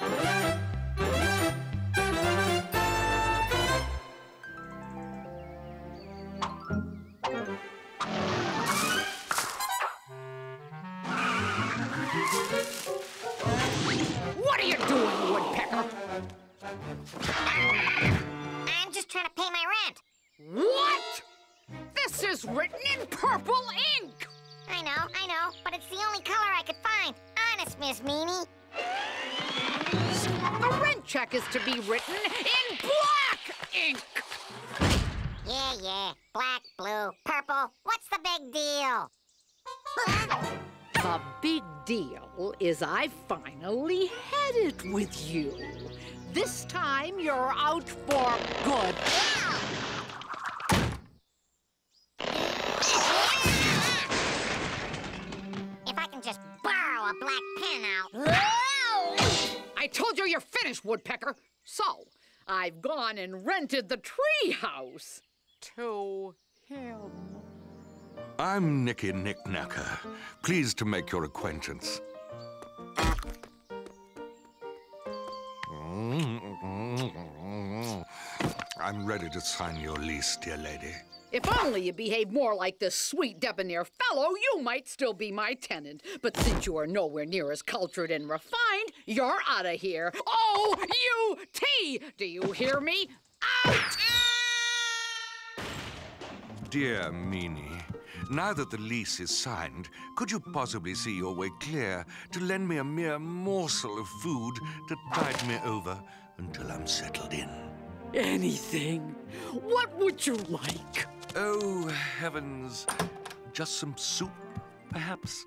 What are you doing, Woodpecker? I'm just trying to pay my rent. What? This is written in purple ink! I know, I know, but it's the only color I could find. Honest, Miss Meany. Check is to be written in black ink! Yeah, yeah. Black, blue, purple. What's the big deal? The big deal is I finally had it with you. This time you're out for good. If I can just borrow a black pen out. I told you you're finished, Woodpecker. So, I've gone and rented the tree house to him. I'm Nicky Knickknacker. Pleased to make your acquaintance. I'm ready to sign your lease, dear lady. If only you behaved more like this sweet, debonair fellow, you might still be my tenant. But since you are nowhere near as cultured and refined, you're out of here. Oh, O-U-T! Do you hear me? Out! Dear Meany, now that the lease is signed, could you possibly see your way clear to lend me a mere morsel of food to tide me over until I'm settled in? Anything. What would you like? Oh, heavens. Just some soup, perhaps?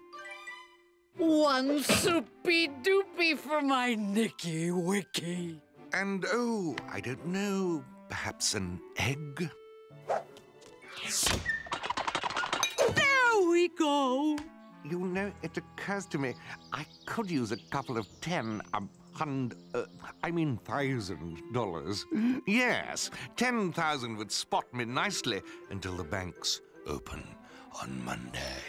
One soupy doopy for my Nicky Wicky. And oh, I don't know, perhaps an egg? There we go. You know, it occurs to me I could use a couple of ten, um, hundred, uh, I mean thousand dollars. Yes, ten thousand would spot me nicely until the banks open on Monday.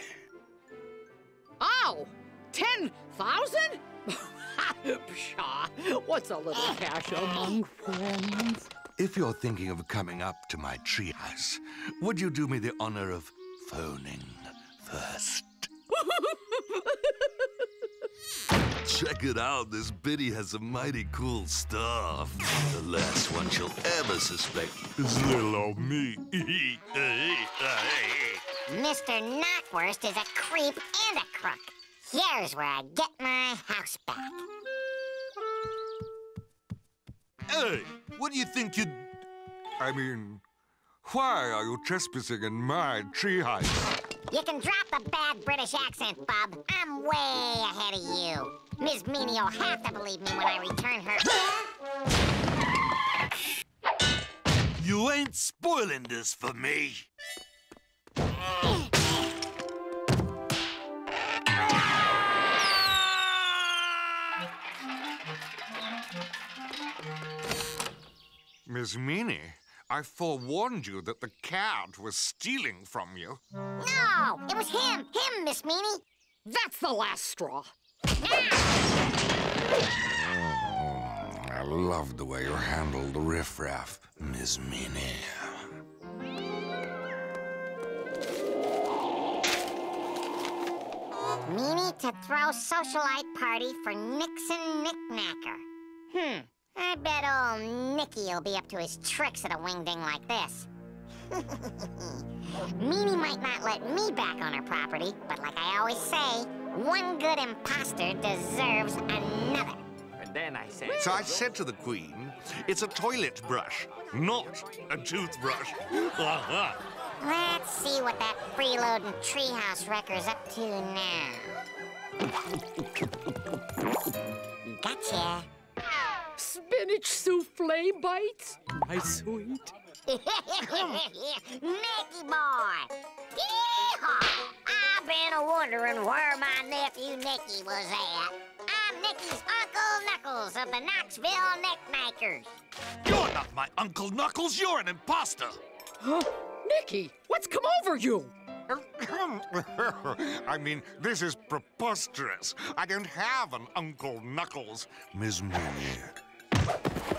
Oh, ten thousand? Pshaw, what's a little cash among friends? If you're thinking of coming up to my treehouse, would you do me the honor of phoning first? Check it out, this biddy has some mighty cool stuff. The last one she'll ever suspect is little old me. Mr. Knockwurst is a creep and a crook. Here's where I get my house back. hey, what do you think you... I mean, why are you trespassing in my treehouse? You can drop the bad British accent, Bub. I'm way ahead of you. Meany will have to believe me when I return her. You ain't spoiling this for me. Miss Meany, I forewarned you that the cat was stealing from you. No, it was him. Him, Miss Meany. That's the last straw. I love the way you handled the riffraff, Miss Meany. Meany to throw socialite party for Nicky Knickknacker. Hmm. I bet old Nicky will be up to his tricks at a wingding like this. Meany might not let me back on her property, but like I always say, one good imposter deserves another. And then I said, So I said to the Queen, it's a toilet brush, not a toothbrush. Let's see what that freeloading treehouse wrecker's up to now. Gotcha. Spinach souffle bites? My sweet. Nicky boy! Yeehaw! I've been wondering where my nephew Nicky was at. I'm Nicky's Uncle Knuckles of the Knoxville Knickknackers. You're not my Uncle Knuckles, you're an imposter. Huh? Nicky, what's come over you? Oh, I mean, this is preposterous. I don't have an Uncle Knuckles. Miss Minnie.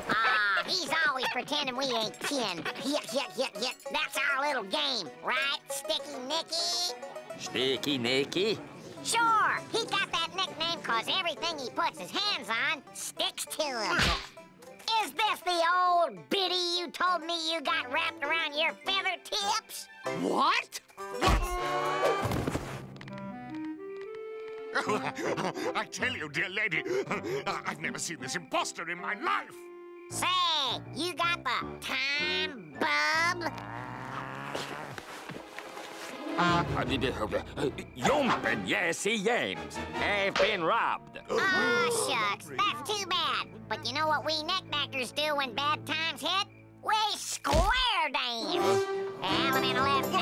Ah, he's always pretending we ain't kin. Yuck, yuck, yuck, yuck. That's our little game, right, Sticky Nicky? Sticky Nicky? Sure, he got that nickname cause everything he puts his hands on sticks to him. Is this the old biddy you told me you got wrapped around your feather tips? What? I tell you, dear lady, uh, I've never seen this imposter in my life. Say, you got the time, bub? Uh, Yumpin', uh, yes, he yams. Have been robbed. Oh, shucks, that's too bad. But you know what we Knickknackers do when bad times hit? We square dance. Element left,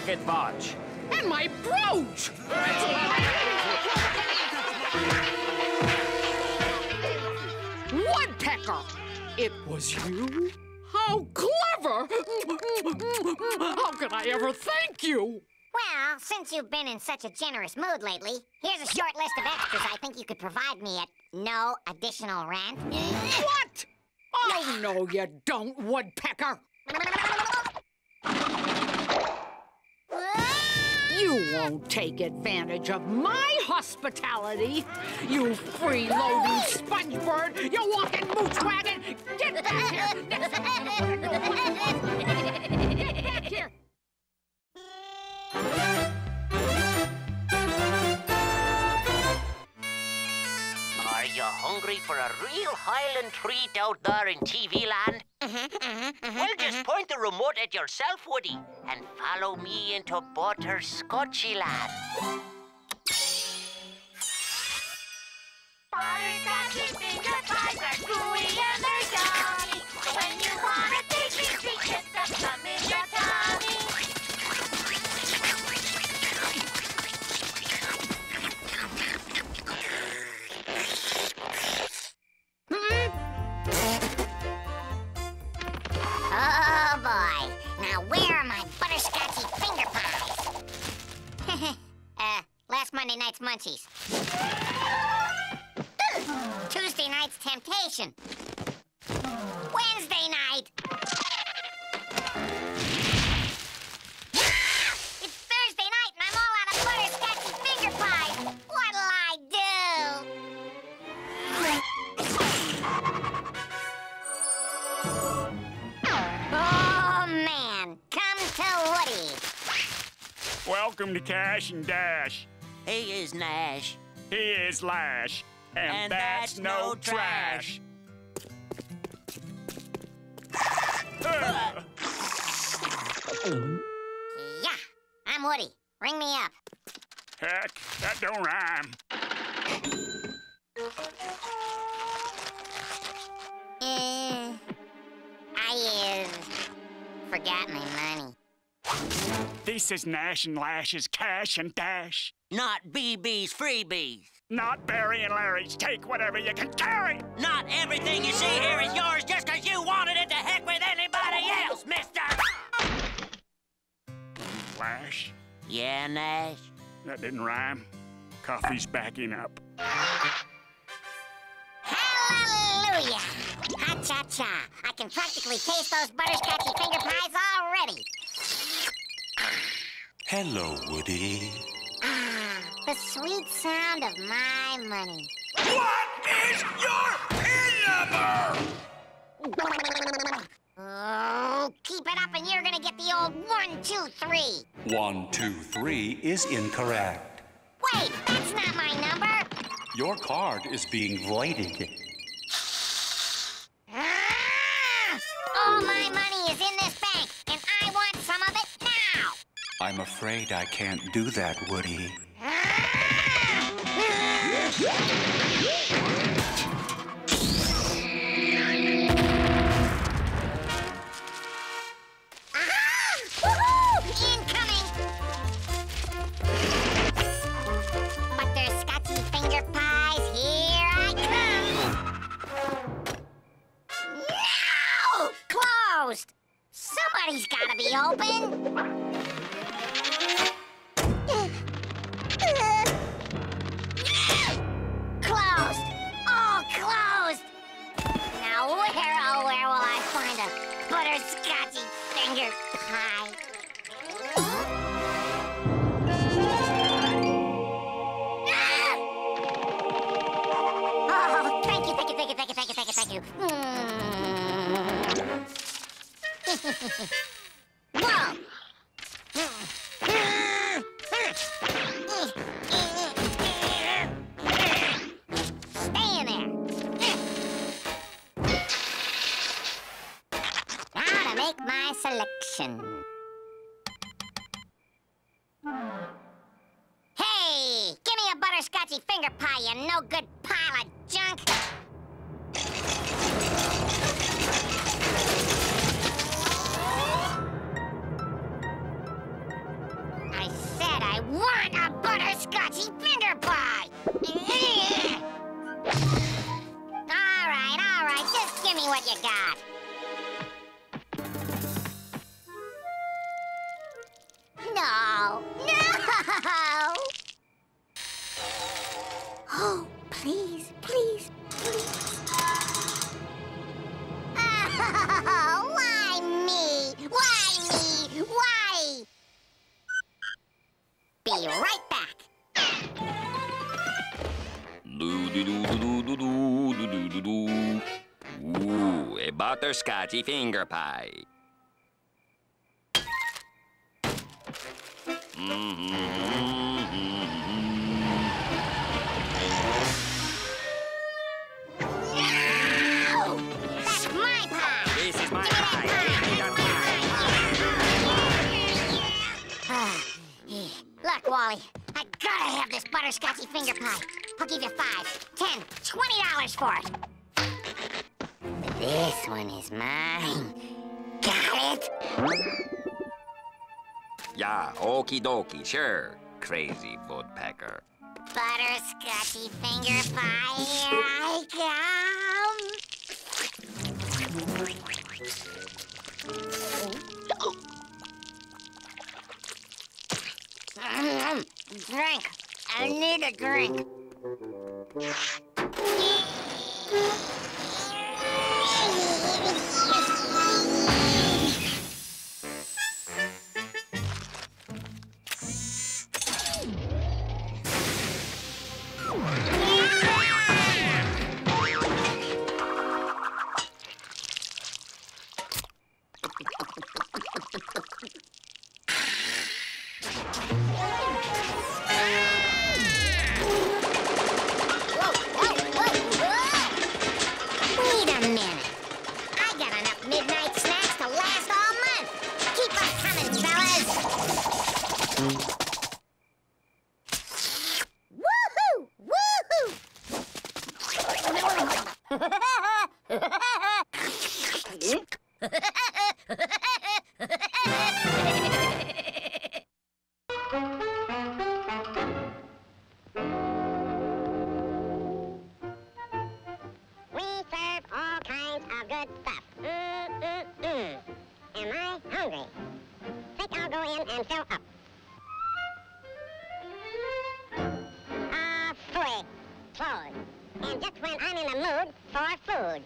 pocket watch. And my brooch! Woodpecker! It was you? How clever! How can I ever thank you? Well, since you've been in such a generous mood lately, here's a short list of extras I think you could provide me at no additional rent. What? Oh, no, you don't, Woodpecker! You won't take advantage of my hospitality, you freeloading sponge bird, you walking moose wagon! Get back here! Hungry for a real Highland treat out there in TV land? hmm Well, just point the remote at yourself, Woody, and follow me into Butterscotchy land. Butterscotchy finger pies are gooey and they're Monday night's munchies. Tuesday night's temptation. Wednesday night. It's Thursday night and I'm all out of butterscotchy finger. What'll I do? Oh man, come to Woody. Welcome to Cash and Dash. He is Nash. He is Lash, and, And that's, that's no no trash. Yeah, I'm Woody. Ring me up. Heck, that don't rhyme. Uh, I, uh, forgot my money. This is Nash and Lash's Cash and Dash. Not BB's freebies. Not Barry and Larry's Take Whatever You Can Carry. Not everything you see here is yours just 'cause you wanted it to heck with anybody else, mister! Lash, Yeah, Nash? that didn't rhyme. Coffee's backing up. Hallelujah! Ha-cha-cha. I can practically taste those butterscotchy finger pies already. Hello, Woody. Ah, the sweet sound of my money. What is your PIN number? Oh, keep it up and you're gonna get the old one, two, three. One, two, three is incorrect. Wait, that's not my number. Your card is being voided. I'm afraid I can't do that, Woody. butterscotchy finger pie. That's my pie. This is my pie. pie. Ah, Look, Wally, I gotta have this butterscotchy finger pie. I'll give you five, ten, twenty dollars for it one is mine. Got it? Yeah, okie dokie, sure. Crazy woodpecker. Butterscotchy finger pie, here I come. Mm-hmm. drink. I need a drink. line and fill up. Ah, uh, fooey. Clothes. And just when I'm in the mood for food.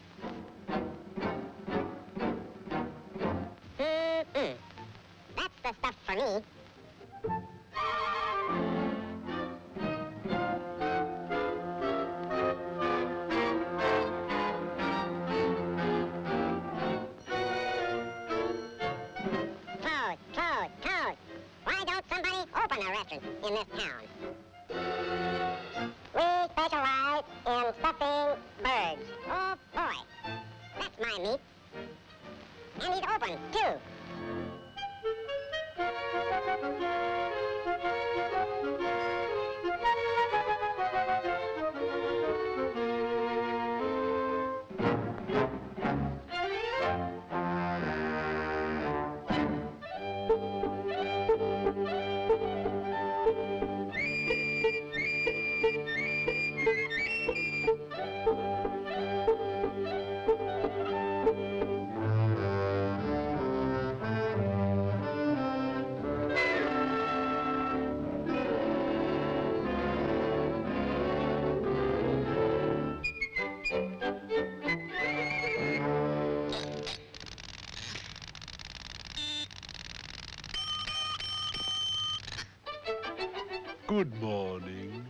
Good morning.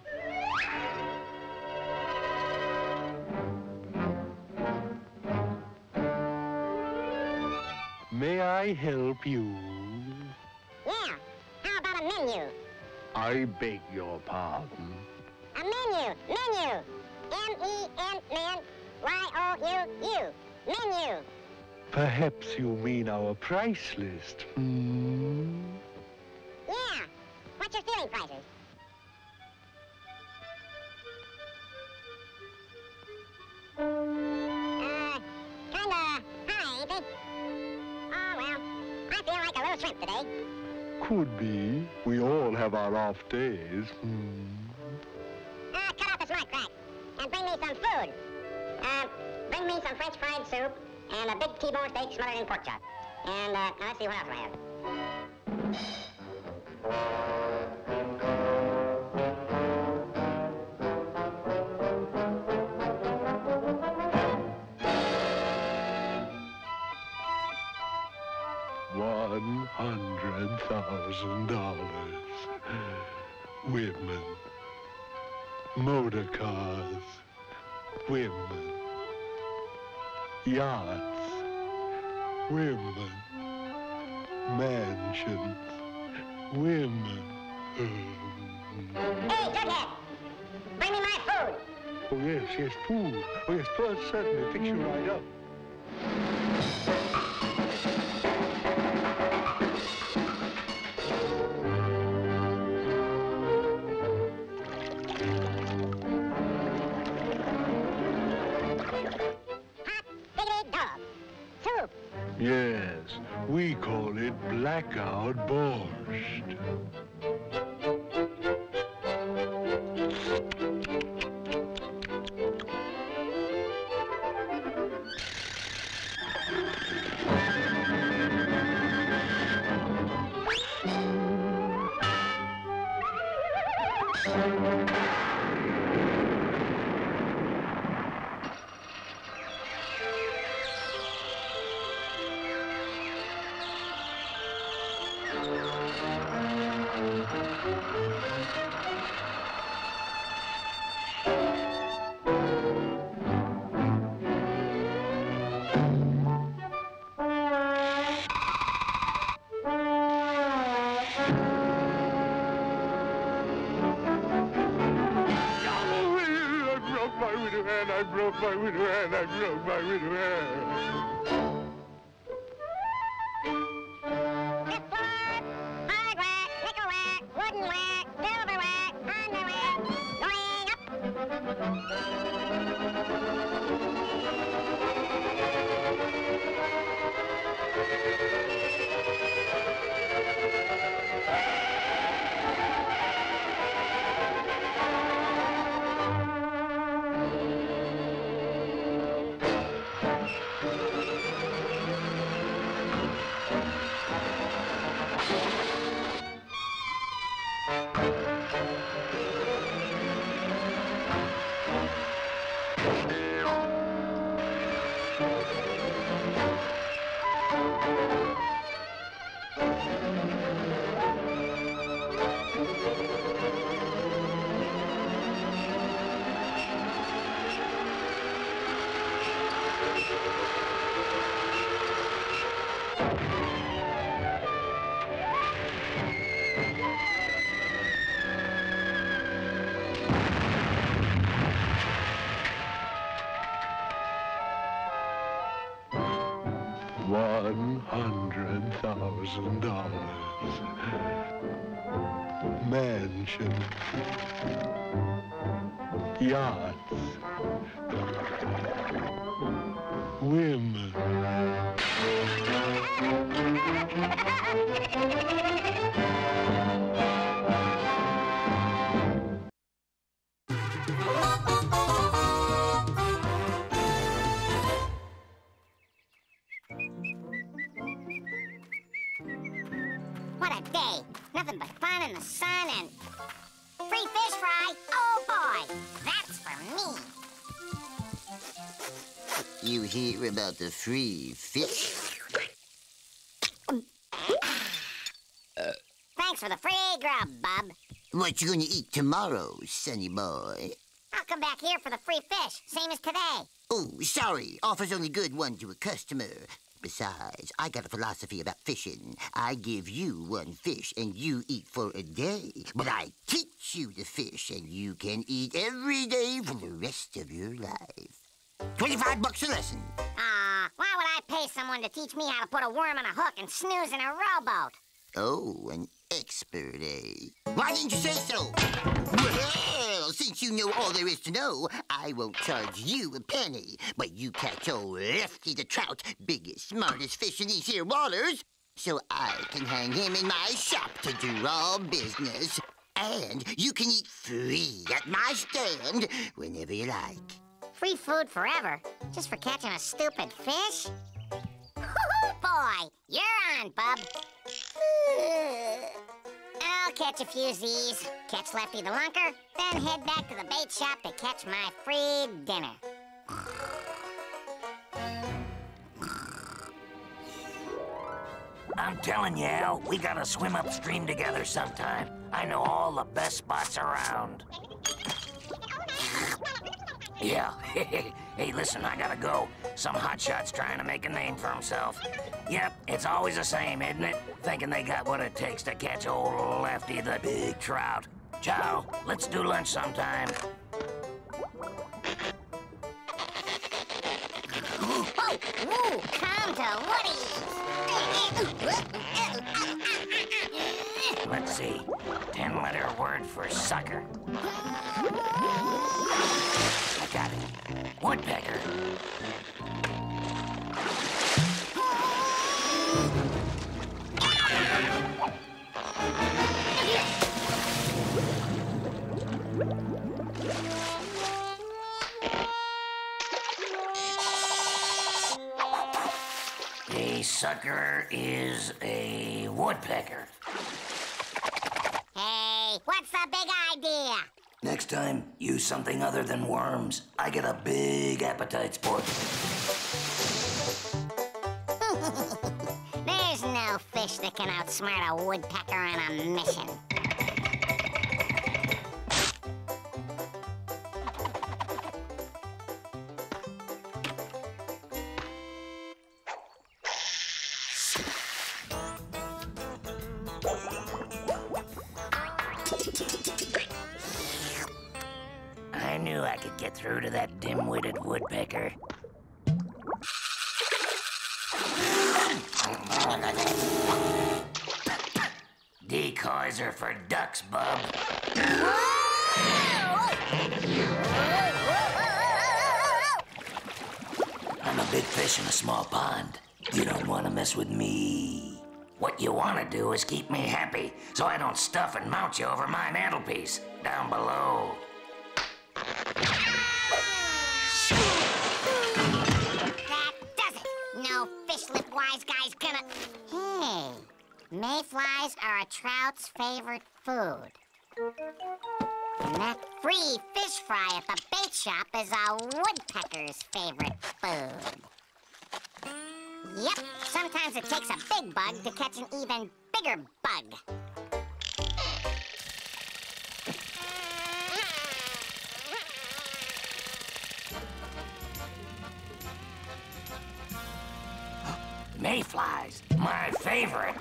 May I help you? Yeah. How about a menu? I beg your pardon. A menu. Menu. M-E-N, man. Y-O-U-U. Menu. Perhaps you mean our price list. Hmm? Yeah. What's your stealing prices? Uh, kinda high? Oh, well. I feel like a little shrimp today. Could be. We all have our off days. Hmm. Uh, cut out the smart crack and bring me some food. Uh, bring me some French fried soup and a big T-bone steak smothered in pork chop. And, uh, let's see what else I have. Hundred thousand dollars. Women. Motor cars. Women. Yachts. Women. Mansions. Women. Hey, Jughead! Bring me my food! Oh, yes, yes, food. Oh, yes, food, certainly. Fix you right up. Blackout my widow hand, I broke dollars. Mansion. Yachts. Women. the free fish? Thanks for the free grub, bub. What you gonna eat tomorrow, sonny boy? I'll come back here for the free fish, same as today. Oh, sorry. Offer's only good one to a customer. Besides, I got a philosophy about fishing. I give you one fish and you eat for a day. But I teach you the fish and you can eat every day for the rest of your life. 25 bucks a lesson. Ah, why would I pay someone to teach me how to put a worm on a hook and snooze in a rowboat? Oh, an expert, eh? Why didn't you say so? Well, since you know all there is to know, I won't charge you a penny. But you catch old Lefty the Trout, biggest, smartest fish in these here waters, so I can hang him in my shop to do raw business. And you can eat free at my stand whenever you like. Free food forever, just for catching a stupid fish? Boy, you're on, bub. I'll catch a few Z's, catch Lefty the Lunker, then head back to the bait shop to catch my free dinner. I'm telling you, Al, we gotta swim upstream together sometime. I know all the best spots around. Yeah. hey, listen, I gotta go. Some hotshot's trying to make a name for himself. Yep, it's always the same, isn't it? Thinking they got what it takes to catch old Lefty the big trout. Ciao. Let's do lunch sometime. Oh, Woody. Let's see. Ten letter word for sucker. Got it. Woodpecker. A sucker is a woodpecker. Hey, what's the big idea? Next time, use something other than worms. I get a big appetite sport. There's no fish that can outsmart a woodpecker on a mission. Do is keep me happy, so I don't stuff and mount you over my mantelpiece down below. That does it. No fish lip wise guy's gonna. Hey, mayflies are a trout's favorite food. And that free fish fry at the bait shop is a woodpecker's favorite food. Yep, sometimes it takes a big bug to catch an even bigger bug. Mayflies, my favorite.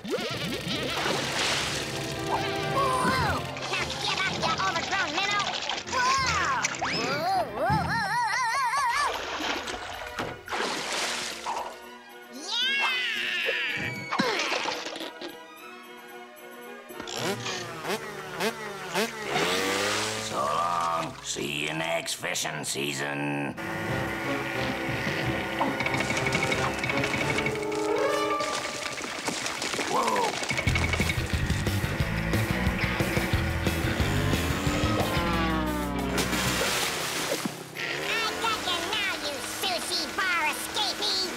Bar escapee!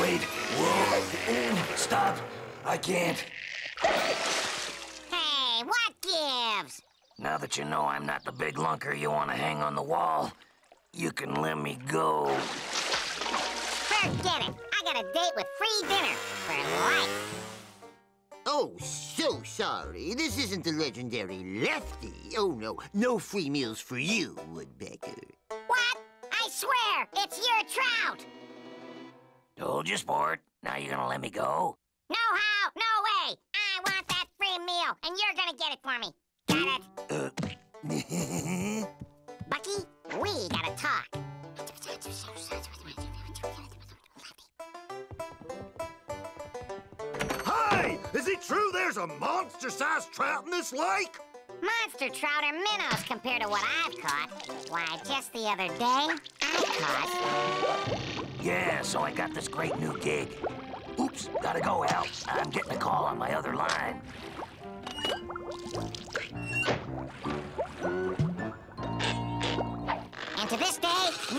Wait. Whoa. Stop. I can't. Now that you know I'm not the big lunker you want to hang on the wall, you can let me go. Forget it. I got a date with free dinner for life. Oh, so sorry. This isn't the legendary Lefty. Oh, no. No free meals for you, Woodpecker. What? I swear, it's your trout. Told you, sport. Now you're gonna let me go? No how, no way. I want that free meal, and you're gonna get it for me. Got it? Uh, Bucky, we gotta talk. Hey! Is it true there's a monster-sized trout in this lake? Monster trout are minnows compared to what I've caught. Why, just the other day, I caught. Yeah, so I got this great new gig. Oops, gotta go, Al. I'm getting a call on my other line.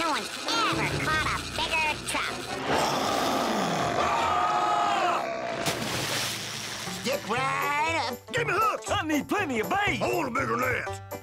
No one's ever caught a bigger trout. Stick right up. Give me hooks! I need plenty of bait! I want a bigger net.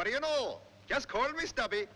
What do you know? Just call me Stubby.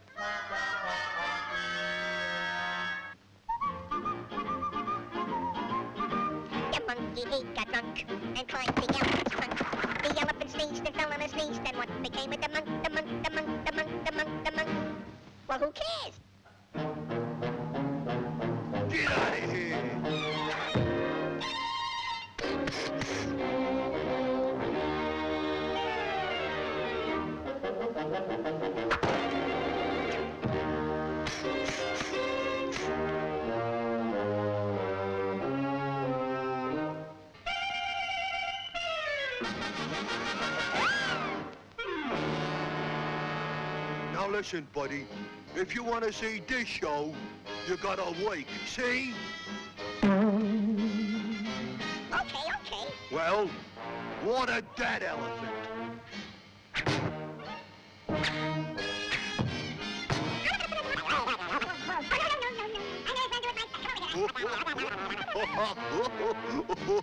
Listen, buddy. If you want to see this show, you gotta wake. See? Okay, okay. Well, what a dead elephant.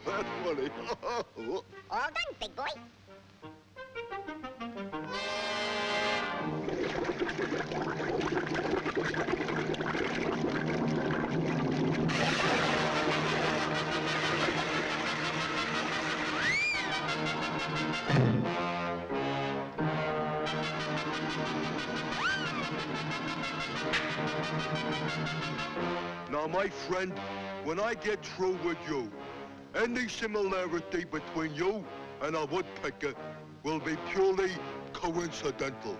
That's funny. All done, big boy. Now, my friend, when I get through with you, any similarity between you and a woodpecker will be purely coincidental.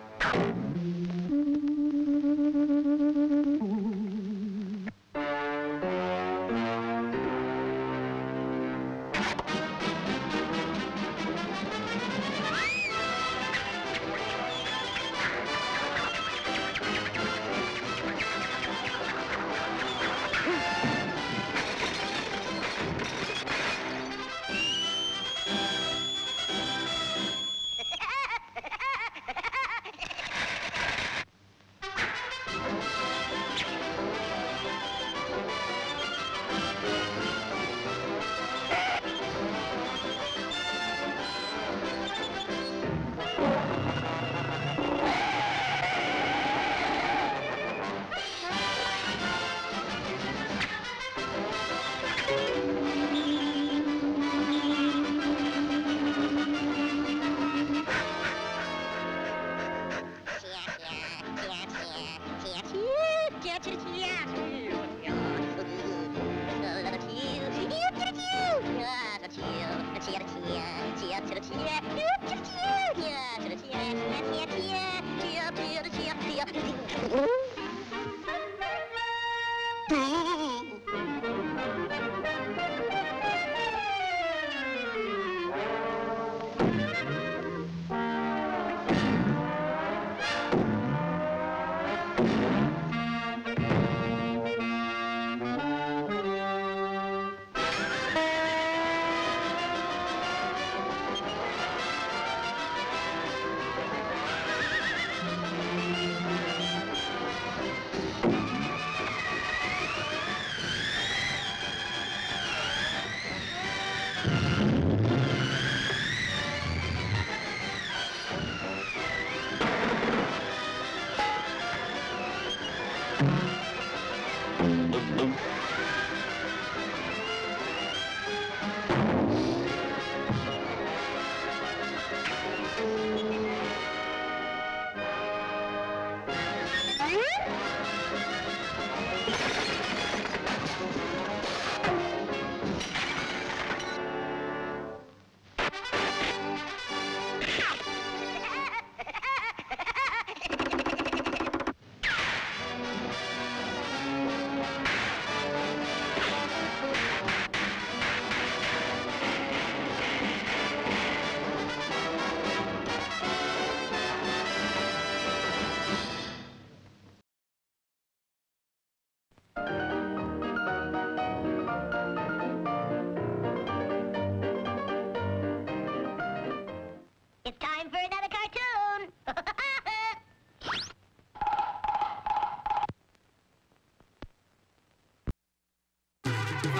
Man,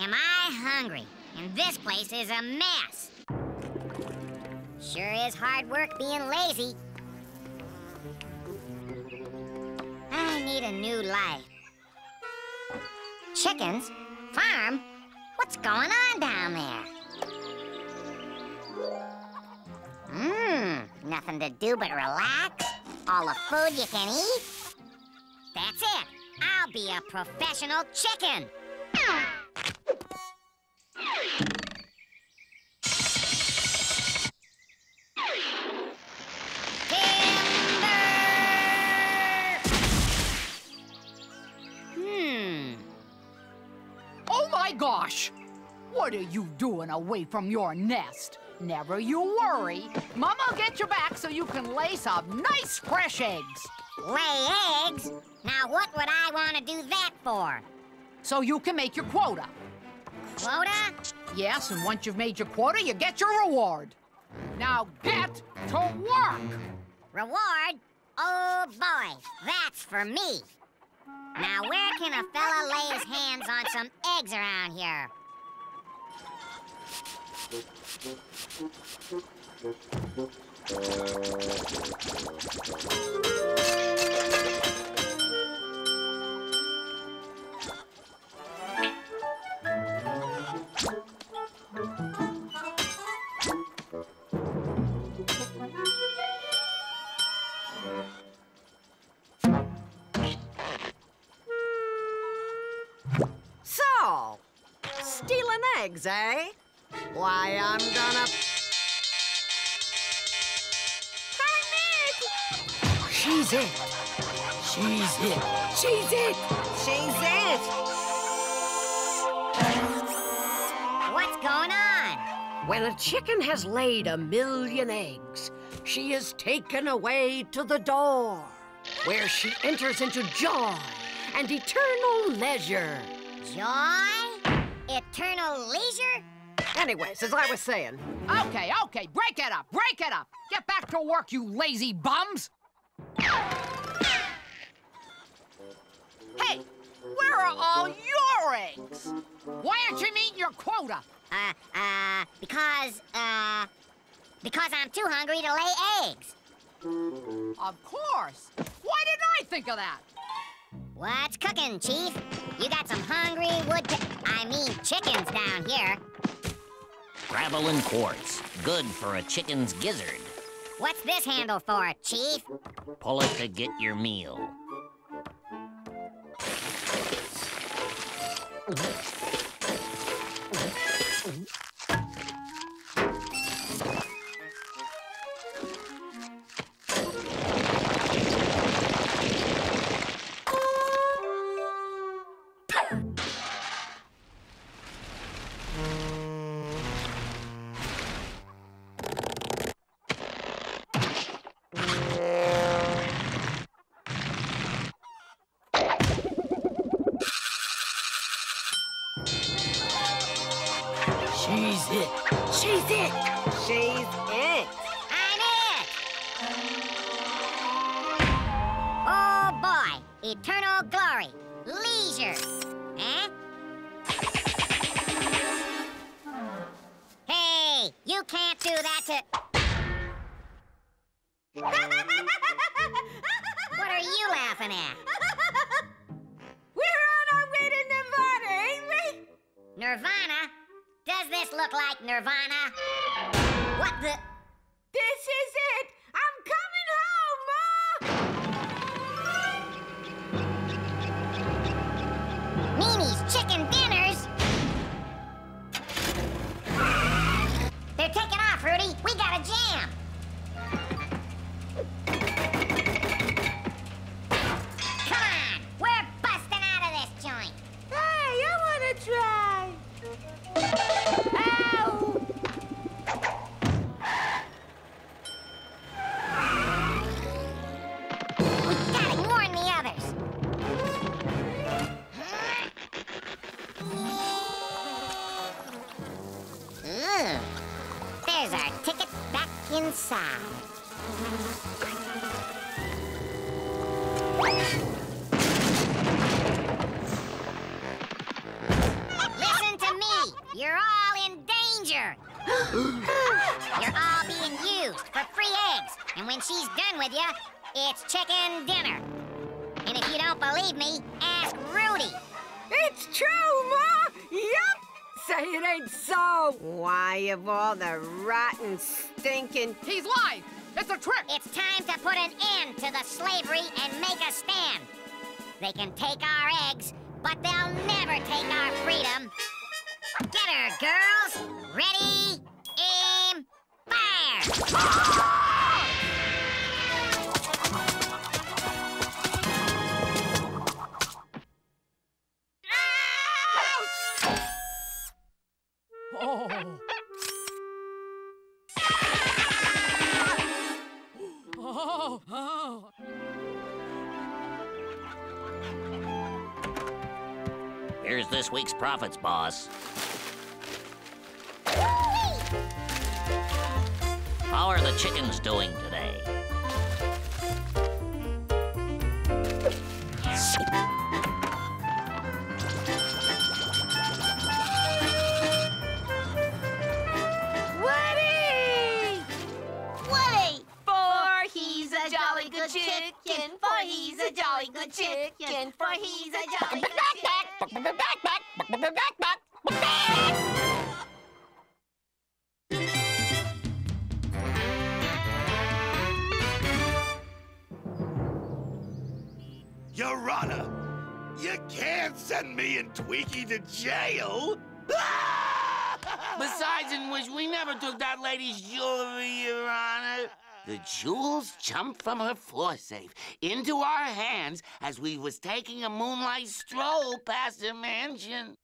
am I hungry. And this place is a mess. Sure is hard work being lazy. I need a new life. Chickens? Farm? What's going on down there? Nothing to do but relax. All the food you can eat. That's it. I'll be a professional chicken. Hmm. Oh my gosh! What are you doing away from your nest? Never you worry. Mama'll get you back so you can lay some nice fresh eggs. Lay eggs? Now what would I want to do that for? So you can make your quota. Quota? Yes, and once you've made your quota, you get your reward. Now get to work! Reward? Oh boy, that's for me. Now where can a fella lay his hands on some eggs around here? So, stealing eggs, eh? Why, I'm gonna. She's it. She's it. She's it. She's it. What's going on? When a chicken has laid a million eggs, she is taken away to the door, where she enters into joy and eternal leisure. Joy? Eternal leisure? Anyways, as I was saying, Okay, okay, break it up, break it up. Get back to work, you lazy bums. Hey, where are all your eggs? Why aren't you meeting your quota? Uh, uh, because, uh, because I'm too hungry to lay eggs. Of course. Why didn't I think of that? What's cooking, Chief? You got some hungry wood I mean chickens down here. Gravel and quartz. Good for a chicken's gizzard. What's this handle for, Chief? Pull it to get your meal. Eternal glory, leisure. Eh? Hey, you can't do that to. what are you laughing at? We're on our way to Nirvana, ain't we? Nirvana? Does this look like Nirvana? What the? This is it. They're taking off, Rudy. We got a jam. So. Why, of all the rotten, stinking. He's lying. It's a trick. It's time to put an end to the slavery and make a stand. They can take our eggs, but they'll never take our freedom. Get her, girls. Ready, aim, fire! Profits, boss. How are the chickens doing The jewels jumped from her floor safe into our hands as we was taking a moonlight stroll past her mansion.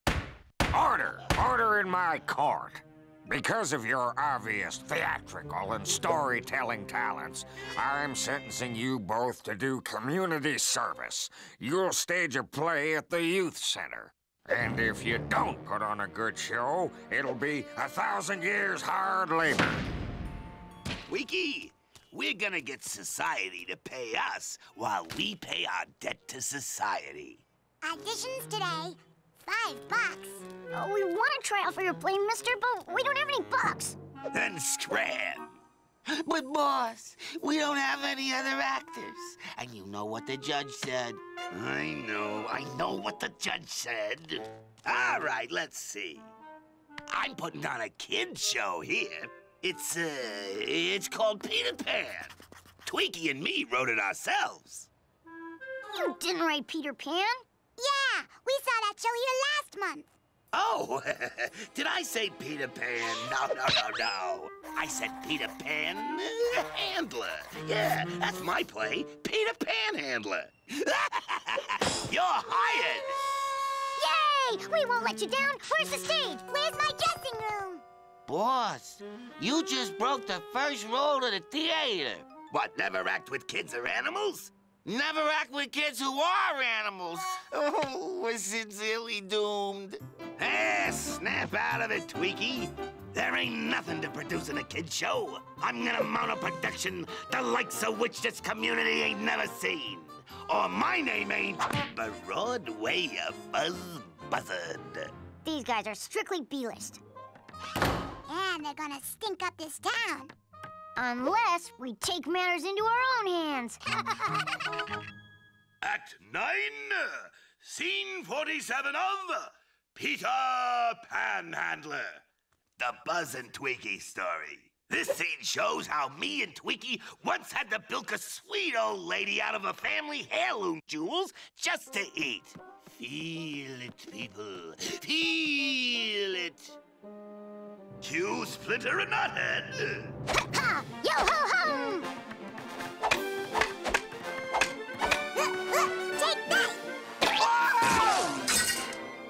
Order! Order in my court. Because of your obvious theatrical and storytelling talents, I'm sentencing you both to do community service. You'll stage a play at the youth center. And if you don't put on a good show, it'll be a thousand years hard labor. Tweaky, we're gonna get society to pay us while we pay our debt to society. Auditions today, five bucks. Oh, we want to try out for your play, mister, but we don't have any bucks. Then scram. But, boss, we don't have any other actors. And you know what the judge said. I know, I know what the judge said. All right, let's see. I'm putting on a kid show here. It's, uh, it's called Peter Pan. Tweaky and me wrote it ourselves. You didn't write Peter Pan? Yeah, we saw that show here last month. Oh, did I say Peter Pan? No, no, no, no. I said Peter Pan Handler. Yeah, that's my play, Peter Pan Handler. You're hired. Yay! We won't let you down. Where's the stage? Where's my dressing room? Boss, you just broke the first rule of the theater. What, never act with kids or animals? Never act with kids who are animals. Oh, we're sincerely doomed. Hey, snap out of it, Tweaky. There ain't nothing to produce in a kid's show. I'm gonna mount a production the likes of which this community ain't never seen. Or my name ain't Broadway Buzz Buzzard. These guys are strictly B-list. And they're gonna stink up this town. Unless we take matters into our own hands. Act 9, Scene 47 of Peter Panhandler. The Buzz and Tweaky story. This scene shows how me and Tweaky once had to bilk a sweet old lady out of a family heirloom jewels just to eat. Feel it, people. Feel it. Cue Splinter and Knothead. Ha! Yo ho ho! Take that!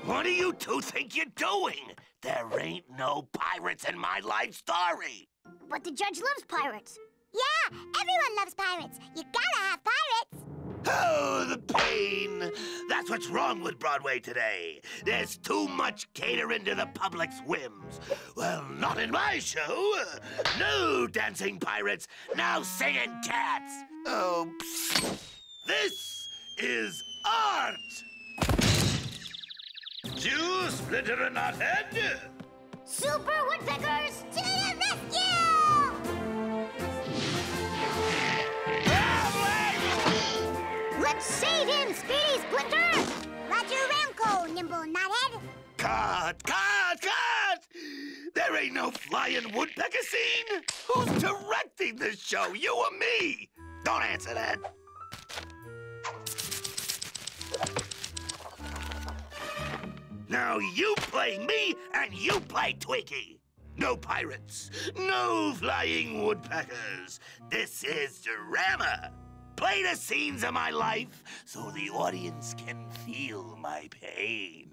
What do you two think you're doing? There ain't no pirates in my life story. But the judge loves pirates. Yeah, everyone loves pirates. You gotta have pirates. Oh, the pain! That's what's wrong with Broadway today. There's too much catering to the public's whims. Well, not in my show. No dancing pirates, no singing cats. Oh. This is art! Jew, Splinter, and Knothead. Super Woodpeckers to the rescue! Let's save him, Speedy Splinter! Roger Ramco, Nimble Knothead. Cut, cut, cut! There ain't no flying woodpecker scene. Who's directing this show, you or me? Don't answer that. Now you play me and you play Tweaky. No pirates, no flying woodpeckers. This is drama. Play the scenes of my life so the audience can feel my pain.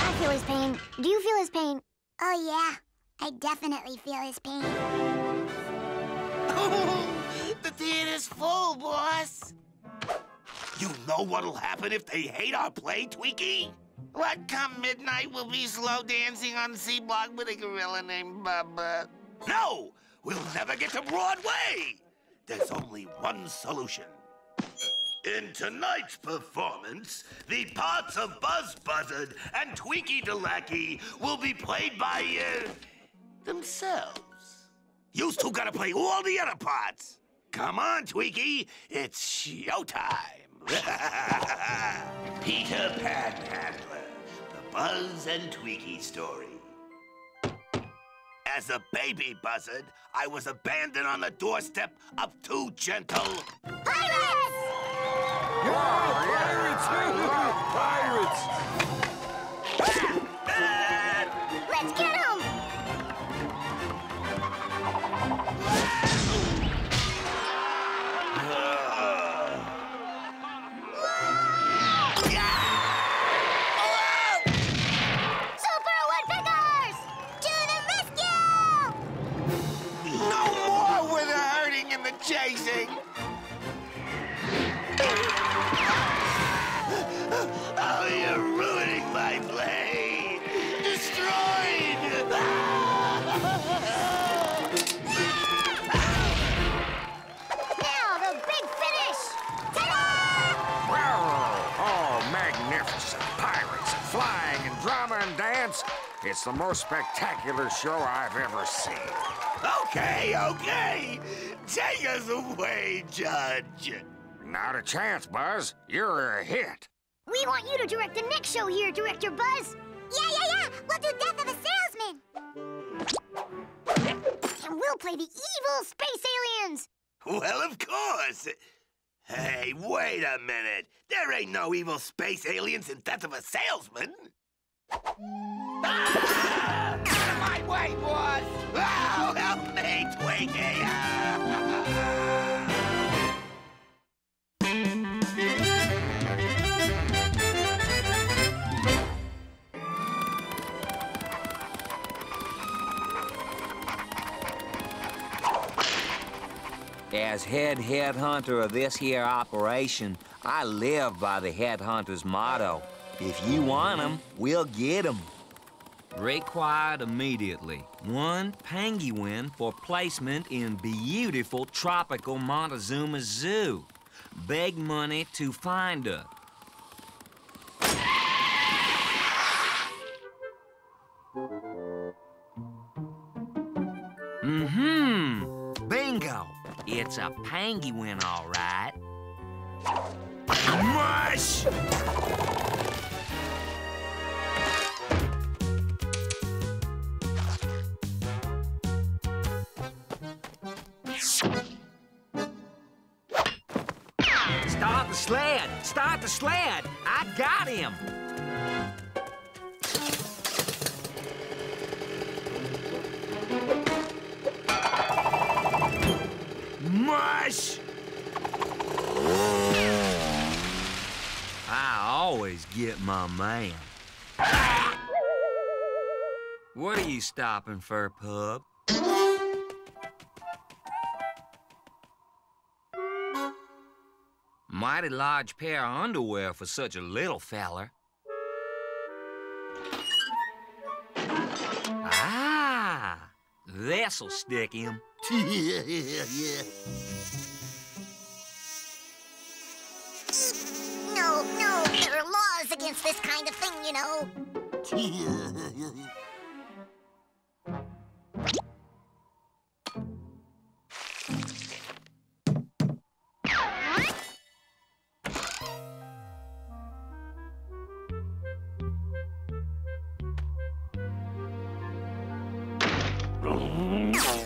I feel his pain. Do you feel his pain? Oh, yeah. I definitely feel his pain. the theater's full, boss. You know what'll happen if they hate our play, Tweaky? What come midnight, we'll be slow dancing on C Block with a gorilla named Bubba. No! We'll never get to Broadway! There's only one solution. In tonight's performance, the parts of Buzz Buzzard and Tweaky Delackey will be played by, uh, themselves. You two gotta play all the other parts. Come on, Tweaky, it's showtime. Peter Panhandler, the Buzz and Tweaky story. As a baby buzzard, I was abandoned on the doorstep of two gentle Pirates! Pirates! Pirates! Let's It's the most spectacular show I've ever seen. Okay, okay. Take us away, Judge. Not a chance, Buzz. You're a hit. We want you to direct the next show here, Director Buzz. Yeah, yeah, yeah. We'll do Death of a Salesman. And We'll play the evil space aliens. Well, of course. Hey, wait a minute. There ain't no evil space aliens in Death of a Salesman. Out of my way, boss! Oh, help me, Twinkie! As head headhunter of this here operation, I live by the headhunter's motto. If you want 'em, we'll get 'em. Required immediately. One penguin for placement in beautiful tropical Montezuma Zoo. Beg money to find her. Mm-hmm. Bingo. It's a penguin, all right. Mush! Stopping for, a pub. Mighty large pair of underwear for such a little feller. Ah, this'll stick him. No, no, there are laws against this kind of thing, you know. Grrrr!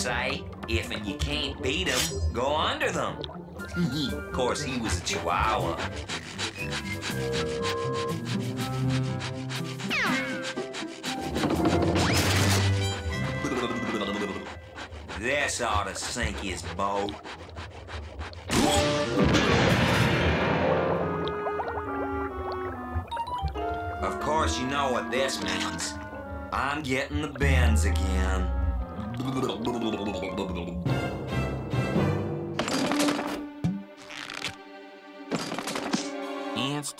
Say, if and you can't beat 'em, go under them. Mm-hmm. of course, he was a Chihuahua. This ought to sink his boat. Of course, you know what this means. I'm getting the bends again.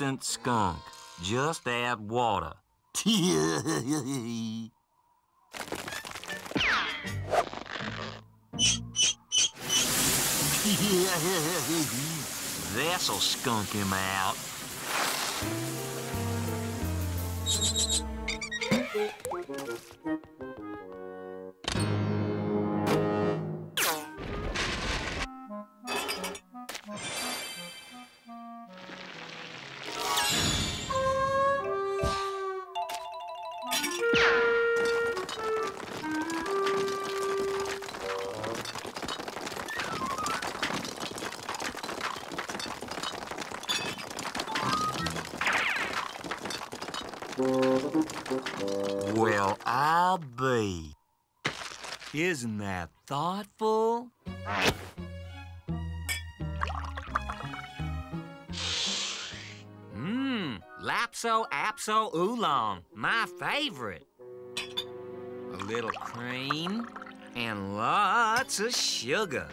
Skunk. Just add water. This'll skunk him out. Well, I'll be. Isn't that thoughtful? Mmm, Lapso Apso Oolong, my favorite. A little cream and lots of sugar.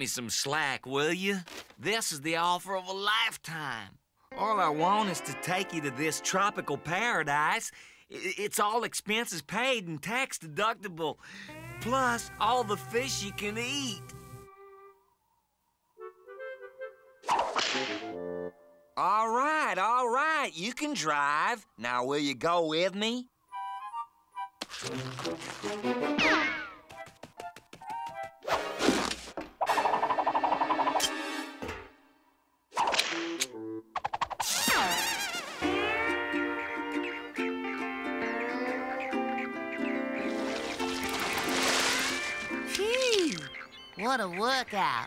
Me some slack, will you? This is the offer of a lifetime. All I want is to take you to this tropical paradise. It's all expenses paid and tax deductible, plus all the fish you can eat. All right, all right, you can drive. Now, will you go with me? What a workout.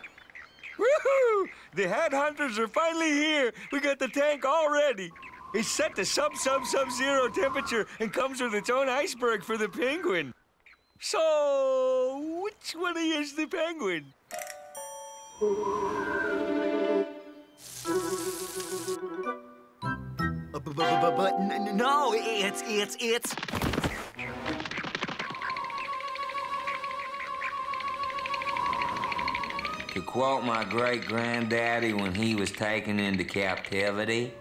Woohoo! The headhunters are finally here. We got the tank all ready. It's set to sub sub sub zero temperature and comes with its own iceberg for the penguin. So, which one of you is the penguin? Uh, but no, it's it's it's. To quote my great granddaddy when he was taken into captivity,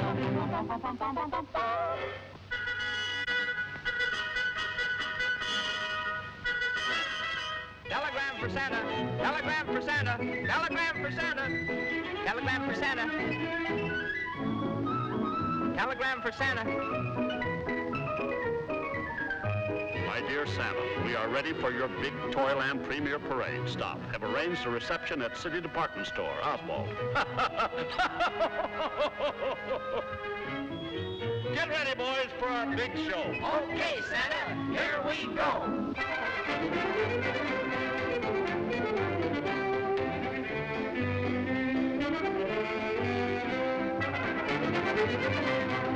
Telegram Telegram for Santa. Telegram for Santa. Telegram for Santa. Telegram for Santa. My dear Santa, we are ready for your big Toyland Premiere Parade. Stop. Have arranged a reception at City Department Store, Oswald. Get ready, boys, for our big show. Okay, Santa, here we go. Woe's me.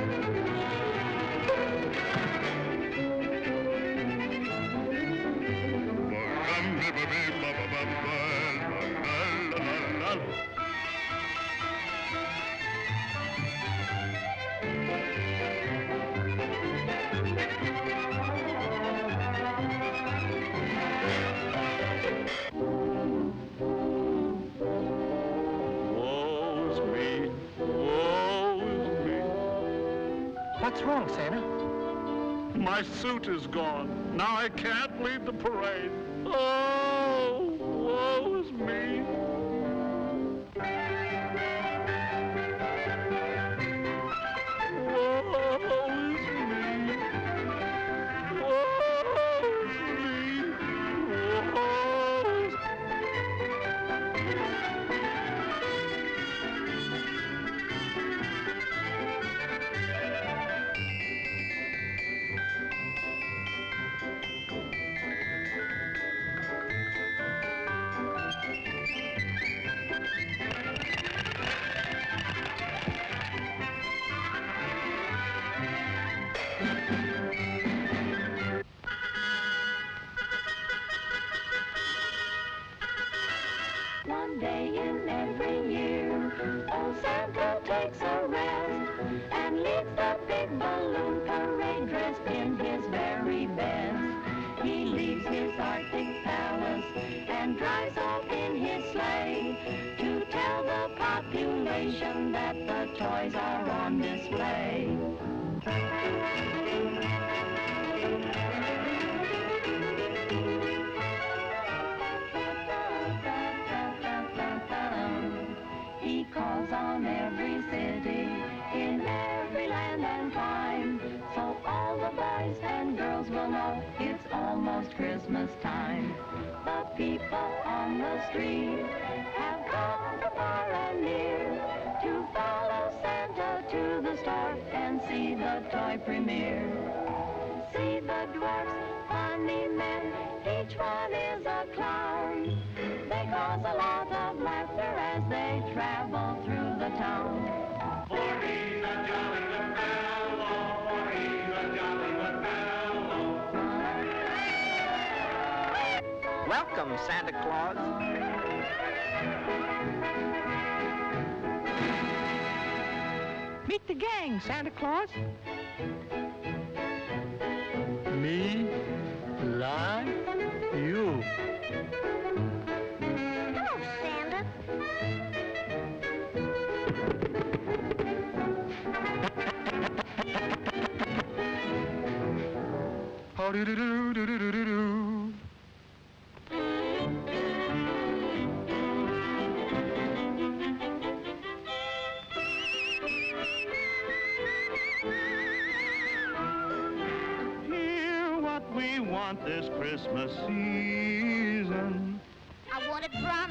What's wrong, Santa? My suit is gone. Now I can't lead the parade. Oh, Premier. See the dwarfs, funny men, each one is a clown. They cause a lot of laughter as they travel through the town. For he's a jolly good fellow, for he's a jolly good fellow. Welcome, Santa Claus. Meet the gang, Santa Claus. Me like you. Hello, Santa. Howdy do do do do do do do. Want this Christmas season. I want a drum,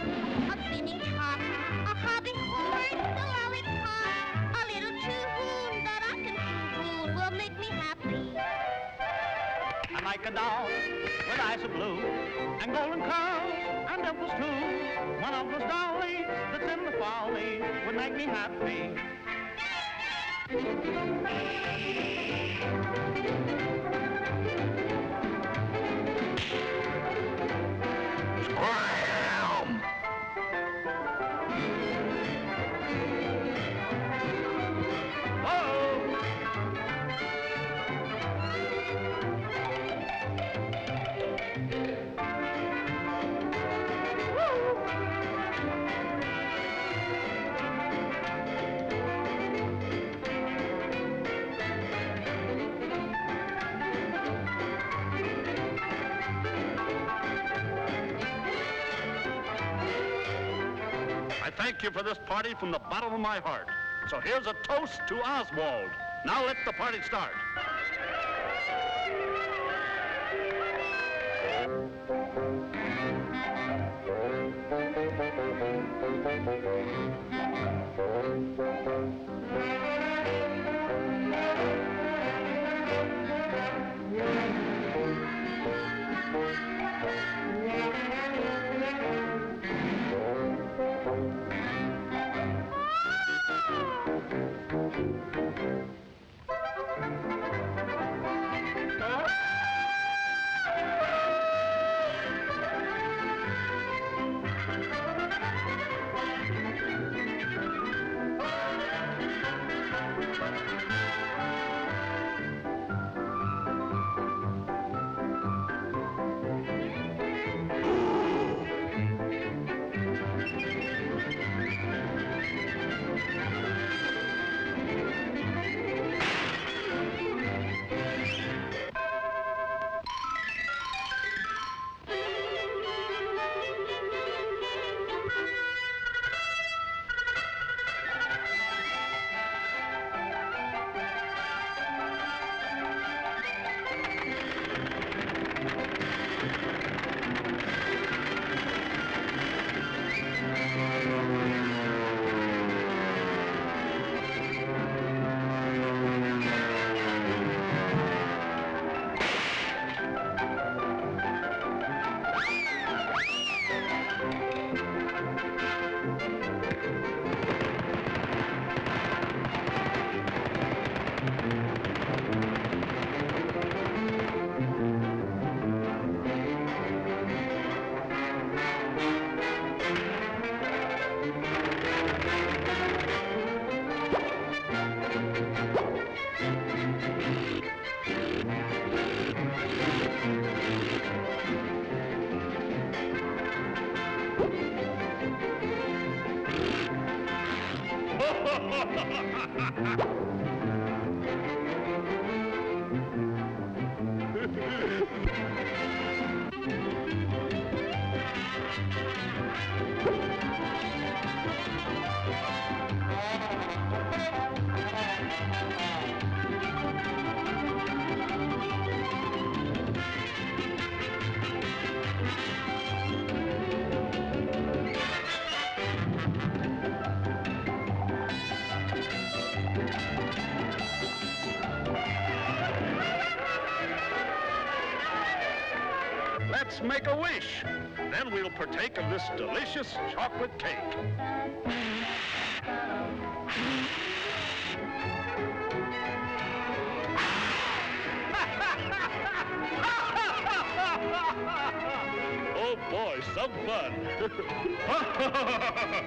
a spinning top, a hobby horse, a lollipop, a little tune that I can tune will make me happy. I like a doll with eyes of blue and golden curls and dimples too. One of those dollies that's in the folly would make me happy. I thank you for this party from the bottom of my heart. So here's a toast to Oswald. Now let the party start. Let's make a wish. Then we'll partake of this delicious chocolate cake. Oh of fun.